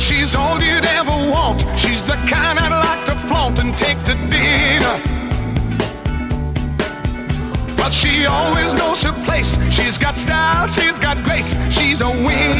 She's all you'd ever want. She's the kind I'd like to flaunt and take to dinner. But she always knows her place. She's got style, she's got grace, she's a winner.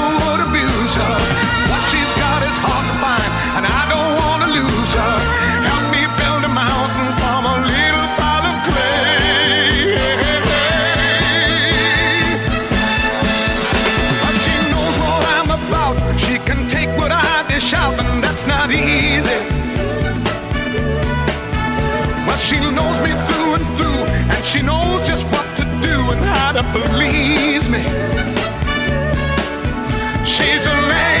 She knows me through and through, and she knows just what to do and how to please me. She's a lady.